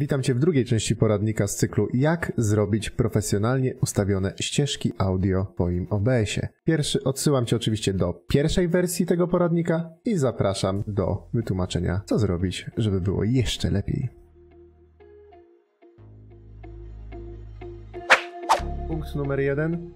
Witam Cię w drugiej części poradnika z cyklu Jak zrobić profesjonalnie ustawione ścieżki audio w Twoim OBS-ie. Pierwszy odsyłam Cię oczywiście do pierwszej wersji tego poradnika i zapraszam do wytłumaczenia, co zrobić, żeby było jeszcze lepiej. Punkt numer jeden.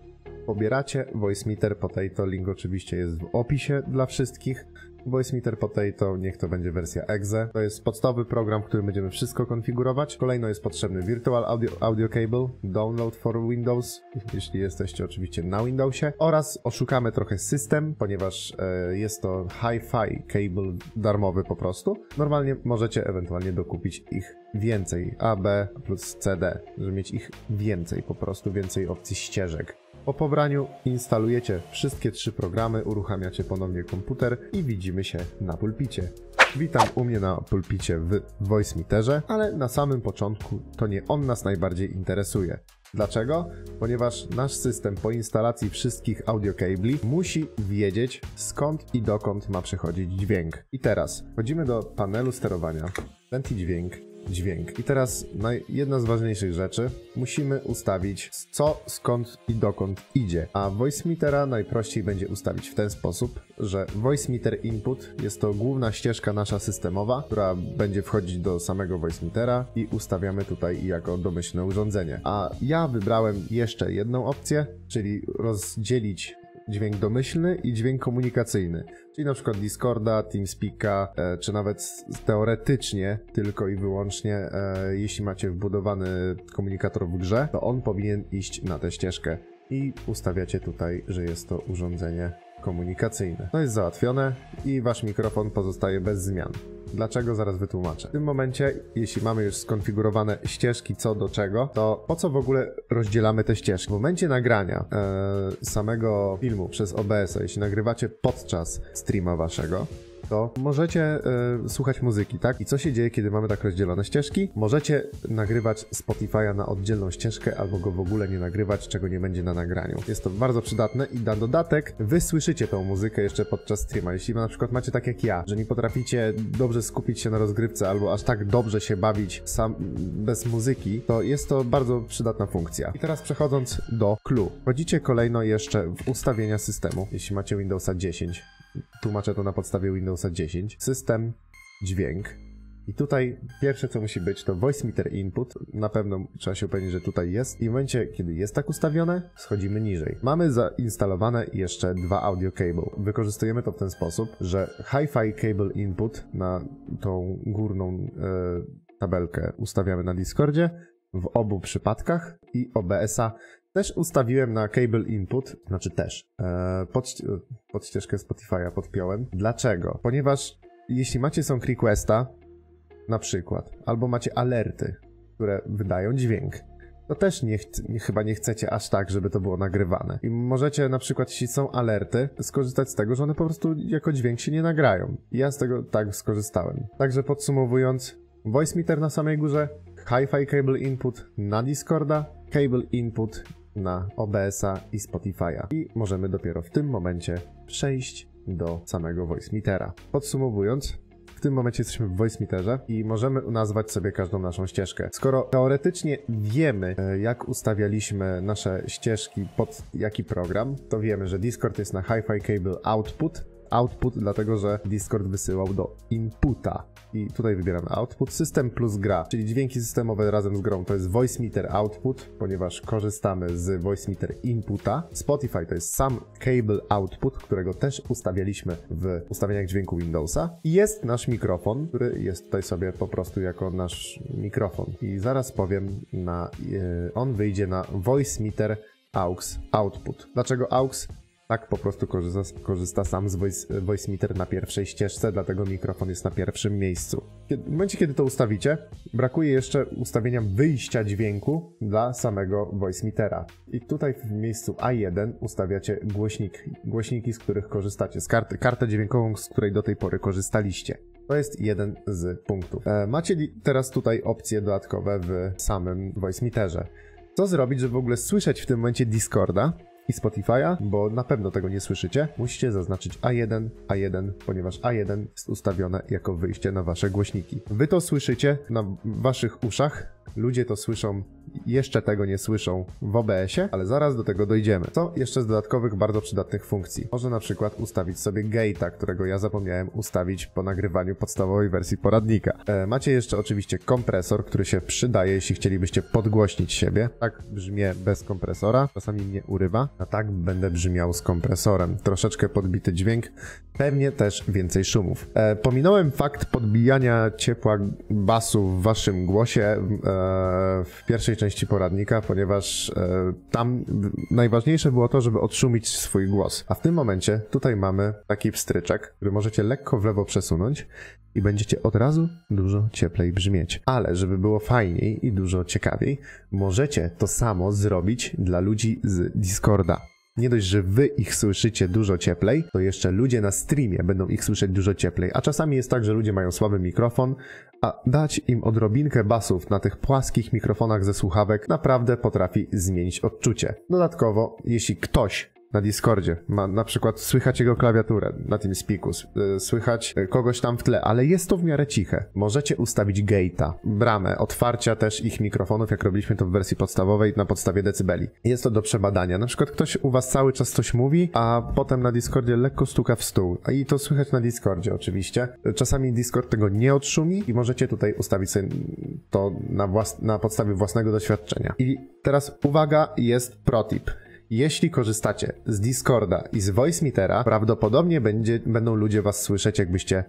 Pobieracie VoiceMeter Potato. Link oczywiście jest w opisie dla wszystkich. VoiceMeter Potato, niech to będzie wersja exe. To jest podstawowy program, w którym będziemy wszystko konfigurować. Kolejno jest potrzebny Virtual Audio, audio Cable, Download for Windows, jeśli jesteście oczywiście na Windowsie. Oraz oszukamy trochę system, ponieważ e, jest to Hi-Fi Cable darmowy po prostu. Normalnie możecie ewentualnie dokupić ich więcej, A, B plus CD, żeby mieć ich więcej po prostu, więcej opcji ścieżek. Po pobraniu instalujecie wszystkie trzy programy, uruchamiacie ponownie komputer i widzimy się na pulpicie. Witam u mnie na pulpicie w VoiceMeterze, ale na samym początku to nie on nas najbardziej interesuje. Dlaczego? Ponieważ nasz system po instalacji wszystkich audiokabli musi wiedzieć skąd i dokąd ma przechodzić dźwięk. I teraz wchodzimy do panelu sterowania, dźwięk, dźwięk. I teraz jedna z ważniejszych rzeczy. Musimy ustawić co, skąd i dokąd idzie. A voice metera najprościej będzie ustawić w ten sposób, że voice meter input jest to główna ścieżka nasza systemowa, która będzie wchodzić do samego voice metera i ustawiamy tutaj jako domyślne urządzenie. A ja wybrałem jeszcze jedną opcję, czyli rozdzielić dźwięk domyślny i dźwięk komunikacyjny. Czyli na przykład Discorda, TeamSpeaka, e, czy nawet teoretycznie tylko i wyłącznie, e, jeśli macie wbudowany komunikator w grze, to on powinien iść na tę ścieżkę. I ustawiacie tutaj, że jest to urządzenie komunikacyjne. To jest załatwione i wasz mikrofon pozostaje bez zmian. Dlaczego? Zaraz wytłumaczę. W tym momencie, jeśli mamy już skonfigurowane ścieżki co do czego, to po co w ogóle rozdzielamy te ścieżki? W momencie nagrania e, samego filmu przez OBS, jeśli nagrywacie podczas streama waszego, to możecie y, słuchać muzyki, tak? I co się dzieje, kiedy mamy tak rozdzielone ścieżki? Możecie nagrywać Spotify'a na oddzielną ścieżkę, albo go w ogóle nie nagrywać, czego nie będzie na nagraniu. Jest to bardzo przydatne i na dodatek wy słyszycie tą muzykę jeszcze podczas streama. Jeśli na przykład macie tak jak ja, że nie potraficie dobrze skupić się na rozgrywce, albo aż tak dobrze się bawić sam bez muzyki, to jest to bardzo przydatna funkcja. I teraz przechodząc do clue. Wchodzicie kolejno jeszcze w ustawienia systemu, jeśli macie Windowsa 10 Tłumaczę to na podstawie Windowsa 10. System, dźwięk. I tutaj pierwsze co musi być to voice meter input. Na pewno trzeba się upewnić, że tutaj jest. I w momencie, kiedy jest tak ustawione, schodzimy niżej. Mamy zainstalowane jeszcze dwa audio cable. Wykorzystujemy to w ten sposób, że hi-fi cable input na tą górną e, tabelkę ustawiamy na Discordzie w obu przypadkach i OBS-a też ustawiłem na cable input, znaczy też, e, pod, pod ścieżkę Spotify'a podpiąłem. Dlaczego? Ponieważ jeśli macie song requesta, na przykład, albo macie alerty, które wydają dźwięk, to też nie, nie, chyba nie chcecie aż tak, żeby to było nagrywane. I możecie na przykład, jeśli są alerty, skorzystać z tego, że one po prostu jako dźwięk się nie nagrają. I ja z tego tak skorzystałem. Także podsumowując, voice meter na samej górze, hi-fi cable input na Discorda, cable input na OBS-a i Spotify'a. I możemy dopiero w tym momencie przejść do samego VoiceMeetera. Podsumowując, w tym momencie jesteśmy w VoiceMeterze i możemy nazwać sobie każdą naszą ścieżkę. Skoro teoretycznie wiemy, e, jak ustawialiśmy nasze ścieżki pod jaki program, to wiemy, że Discord jest na Hi-Fi Cable Output, output, dlatego że Discord wysyłał do inputa. I tutaj wybieramy output, system plus gra, czyli dźwięki systemowe razem z grą to jest voice meter output, ponieważ korzystamy z voice meter inputa. Spotify to jest sam cable output, którego też ustawialiśmy w ustawieniach dźwięku Windowsa. I jest nasz mikrofon, który jest tutaj sobie po prostu jako nasz mikrofon. I zaraz powiem na, yy, on wyjdzie na voice meter aux output. Dlaczego aux? Tak po prostu korzysta, korzysta sam z voice, meter na pierwszej ścieżce, dlatego mikrofon jest na pierwszym miejscu. Kiedy, w momencie, kiedy to ustawicie, brakuje jeszcze ustawienia wyjścia dźwięku dla samego voice metera. I tutaj w miejscu A1 ustawiacie głośniki, głośniki z których korzystacie, z karty, kartę dźwiękową, z której do tej pory korzystaliście. To jest jeden z punktów. E, macie teraz tutaj opcje dodatkowe w samym voice meterze. Co zrobić, żeby w ogóle słyszeć w tym momencie Discorda, i Spotify'a, bo na pewno tego nie słyszycie, musicie zaznaczyć A1, A1, ponieważ A1 jest ustawione jako wyjście na wasze głośniki. Wy to słyszycie na waszych uszach, ludzie to słyszą, jeszcze tego nie słyszą w OBS-ie, ale zaraz do tego dojdziemy. Co jeszcze z dodatkowych bardzo przydatnych funkcji? Można na przykład ustawić sobie gate'a, którego ja zapomniałem ustawić po nagrywaniu podstawowej wersji poradnika. E, macie jeszcze oczywiście kompresor, który się przydaje, jeśli chcielibyście podgłośnić siebie. Tak brzmię bez kompresora, czasami mnie urywa, a tak będę brzmiał z kompresorem. Troszeczkę podbity dźwięk, pewnie też więcej szumów. E, pominąłem fakt podbijania ciepła basu w waszym głosie e, w pierwszej części poradnika, ponieważ e, tam najważniejsze było to, żeby odszumić swój głos. A w tym momencie tutaj mamy taki wstryczek, który możecie lekko w lewo przesunąć i będziecie od razu dużo cieplej brzmieć. Ale żeby było fajniej i dużo ciekawiej, możecie to samo zrobić dla ludzi z Discorda. Nie dość, że wy ich słyszycie dużo cieplej, to jeszcze ludzie na streamie będą ich słyszeć dużo cieplej. A czasami jest tak, że ludzie mają słaby mikrofon, a dać im odrobinkę basów na tych płaskich mikrofonach ze słuchawek naprawdę potrafi zmienić odczucie. Dodatkowo, jeśli ktoś na Discordzie. Ma na przykład słychać jego klawiaturę na tym speaku, y, słychać y, kogoś tam w tle, ale jest to w miarę ciche. Możecie ustawić gate'a, bramę, otwarcia też ich mikrofonów, jak robiliśmy to w wersji podstawowej na podstawie decybeli. Jest to do przebadania. Na przykład ktoś u was cały czas coś mówi, a potem na Discordzie lekko stuka w stół. I to słychać na Discordzie oczywiście. Czasami Discord tego nie odszumi i możecie tutaj ustawić sobie to na, na podstawie własnego doświadczenia. I teraz uwaga, jest protip. Jeśli korzystacie z Discorda i z VoiceMeetera, prawdopodobnie będzie, będą ludzie was słyszeć, jakbyście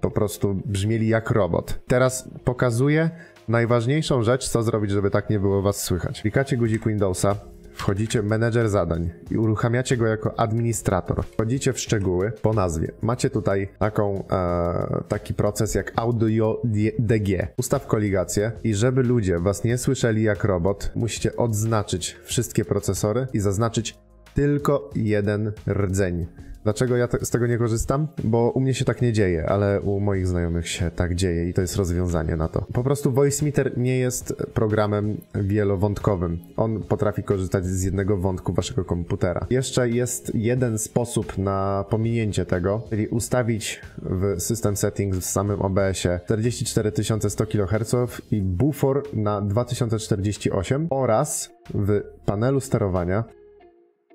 po prostu brzmieli jak robot. Teraz pokazuję najważniejszą rzecz, co zrobić, żeby tak nie było was słychać. Klikacie guzik Windowsa, wchodzicie w menedżer zadań i uruchamiacie go jako administrator. Wchodzicie w szczegóły po nazwie. Macie tutaj taką, e, taki proces jak Audio DG. Ustaw koligację i żeby ludzie was nie słyszeli jak robot, musicie odznaczyć wszystkie procesory i zaznaczyć tylko jeden rdzeń. Dlaczego ja z tego nie korzystam? Bo u mnie się tak nie dzieje, ale u moich znajomych się tak dzieje i to jest rozwiązanie na to. Po prostu VoiceMeter nie jest programem wielowątkowym. On potrafi korzystać z jednego wątku waszego komputera. Jeszcze jest jeden sposób na pominięcie tego, czyli ustawić w System Settings w samym OBS-ie 44100 kHz i buffer na 2048 oraz w panelu sterowania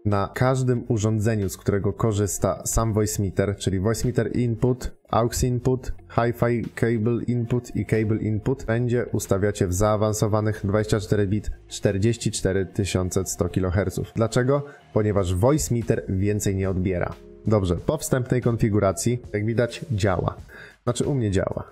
na każdym urządzeniu, z którego korzysta sam VoiceMeter, czyli VoiceMeter Input, AUX Input, Hi-Fi Cable Input i Cable Input, będzie ustawiacie w zaawansowanych 24 bit 44100 kHz. Dlaczego? Ponieważ VoiceMeter więcej nie odbiera. Dobrze, po wstępnej konfiguracji, jak widać, działa. Znaczy u mnie działa.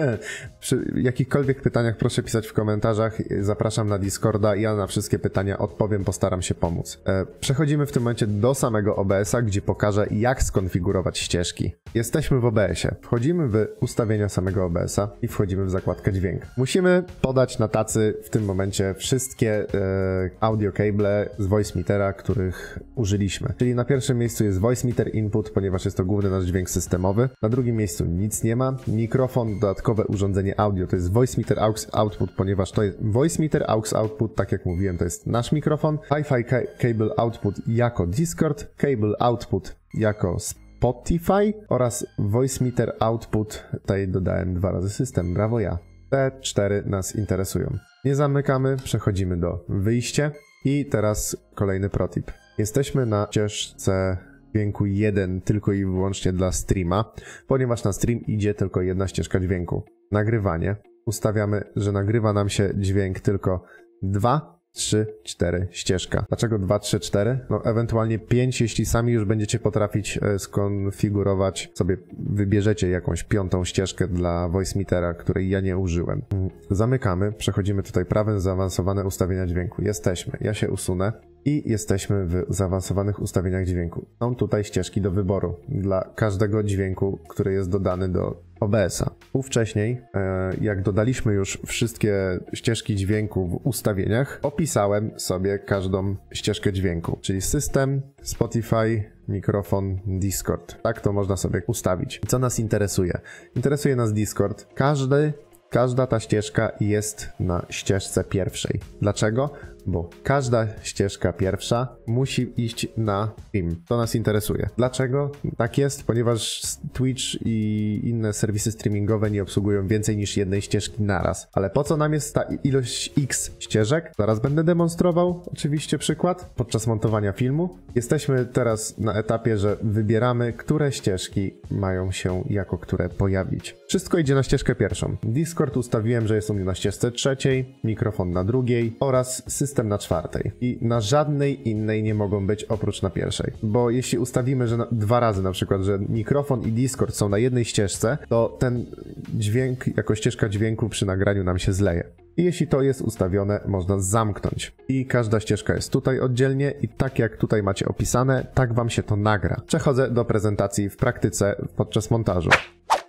Przy jakichkolwiek pytaniach proszę pisać w komentarzach. Zapraszam na Discorda. Ja na wszystkie pytania odpowiem, postaram się pomóc. E, przechodzimy w tym momencie do samego OBS-a, gdzie pokażę jak skonfigurować ścieżki. Jesteśmy w OBS-ie. Wchodzimy w ustawienia samego OBS-a i wchodzimy w zakładkę dźwięk. Musimy podać na tacy w tym momencie wszystkie e, audio cable z voice których użyliśmy. Czyli na pierwszym miejscu jest voice meter input, ponieważ jest to główny nasz dźwięk systemowy. Na drugim miejscu nic nie. Mikrofon, dodatkowe urządzenie audio to jest voice meter aux output, ponieważ to jest voice meter aux output, tak jak mówiłem, to jest nasz mikrofon. Hi-Fi cable output jako Discord, cable output jako Spotify oraz voice meter output. Tutaj dodałem dwa razy system, brawo ja. Te cztery nas interesują. Nie zamykamy, przechodzimy do wyjścia i teraz kolejny protip. Jesteśmy na ścieżce dźwięku jeden tylko i wyłącznie dla streama, ponieważ na stream idzie tylko jedna ścieżka dźwięku. Nagrywanie. Ustawiamy, że nagrywa nam się dźwięk tylko 2, 3, 4 ścieżka. Dlaczego 2, 3, 4? No ewentualnie 5, jeśli sami już będziecie potrafić e, skonfigurować, sobie wybierzecie jakąś piątą ścieżkę dla voicemetera, której ja nie użyłem. Zamykamy, przechodzimy tutaj prawem zaawansowane ustawienia dźwięku. Jesteśmy. Ja się usunę i jesteśmy w zaawansowanych ustawieniach dźwięku. Są tutaj ścieżki do wyboru dla każdego dźwięku, który jest dodany do OBS-a. Ówcześniej, e, jak dodaliśmy już wszystkie ścieżki dźwięku w ustawieniach, opisałem sobie każdą ścieżkę dźwięku, czyli system, Spotify, mikrofon, Discord. Tak to można sobie ustawić. Co nas interesuje? Interesuje nas Discord. Każdy Każda ta ścieżka jest na ścieżce pierwszej. Dlaczego? Bo każda ścieżka pierwsza musi iść na film. To nas interesuje. Dlaczego tak jest? Ponieważ Twitch i inne serwisy streamingowe nie obsługują więcej niż jednej ścieżki naraz. Ale po co nam jest ta ilość X ścieżek? Zaraz będę demonstrował oczywiście przykład podczas montowania filmu. Jesteśmy teraz na etapie, że wybieramy, które ścieżki mają się jako które pojawić. Wszystko idzie na ścieżkę pierwszą. Discord ustawiłem, że jest u mnie na ścieżce trzeciej, mikrofon na drugiej oraz system na czwartej. I na żadnej innej nie mogą być oprócz na pierwszej. Bo jeśli ustawimy, że na, dwa razy na przykład, że mikrofon i Discord są na jednej ścieżce, to ten dźwięk jako ścieżka dźwięku przy nagraniu nam się zleje. I jeśli to jest ustawione, można zamknąć. I każda ścieżka jest tutaj oddzielnie i tak jak tutaj macie opisane, tak wam się to nagra. Przechodzę do prezentacji w praktyce podczas montażu.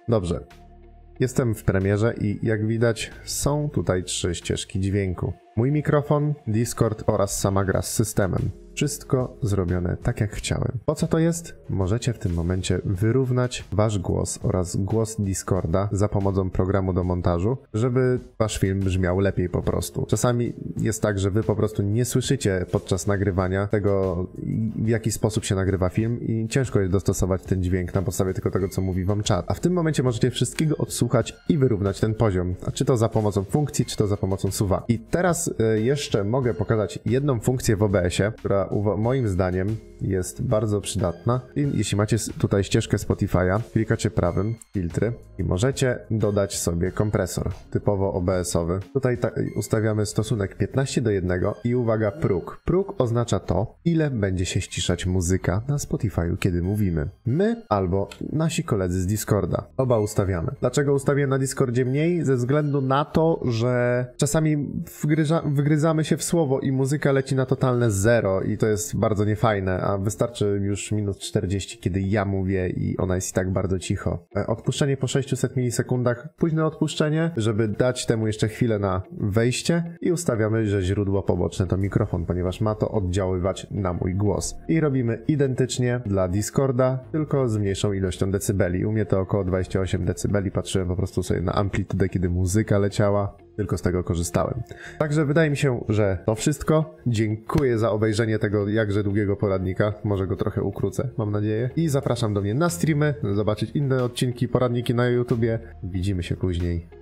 Dobrze. Jestem w premierze i jak widać są tutaj trzy ścieżki dźwięku. Mój mikrofon, Discord oraz sama gra z systemem. Wszystko zrobione tak jak chciałem. Po co to jest? Możecie w tym momencie wyrównać wasz głos oraz głos Discorda za pomocą programu do montażu, żeby wasz film brzmiał lepiej po prostu. Czasami jest tak, że wy po prostu nie słyszycie podczas nagrywania tego, w jaki sposób się nagrywa film i ciężko jest dostosować ten dźwięk na podstawie tylko tego, co mówi wam czat. A w tym momencie możecie wszystkiego odsłuchać i wyrównać ten poziom. A czy to za pomocą funkcji, czy to za pomocą suwa. I teraz y, jeszcze mogę pokazać jedną funkcję w OBS-ie, która moim zdaniem jest bardzo przydatna. I jeśli macie tutaj ścieżkę Spotify'a, klikacie prawym, filtry i możecie dodać sobie kompresor, typowo OBS-owy. Tutaj ustawiamy stosunek 15 do 1 i uwaga, próg. Próg oznacza to, ile będzie się ściszać muzyka na Spotify'u, kiedy mówimy. My albo nasi koledzy z Discorda. Oba ustawiamy. Dlaczego ustawiłem na Discordzie mniej? Ze względu na to, że czasami wygryzamy się w słowo i muzyka leci na totalne zero i to jest bardzo niefajne, a wystarczy już minus 40, kiedy ja mówię i ona jest i tak bardzo cicho. E, odpuszczenie po 600 milisekundach, późne odpuszczenie, żeby dać temu jeszcze chwilę na wejście i ustawiamy, że źródło poboczne to mikrofon, ponieważ ma to oddziaływać na mój głos. I robimy identycznie dla Discorda, tylko z mniejszą ilością decybeli. U mnie to około 28 decybeli, patrzyłem po prostu sobie na amplitudę, kiedy muzyka leciała tylko z tego korzystałem. Także wydaje mi się, że to wszystko. Dziękuję za obejrzenie tego jakże długiego poradnika. Może go trochę ukrócę, mam nadzieję. I zapraszam do mnie na streamy, zobaczyć inne odcinki, poradniki na YouTubie. Widzimy się później.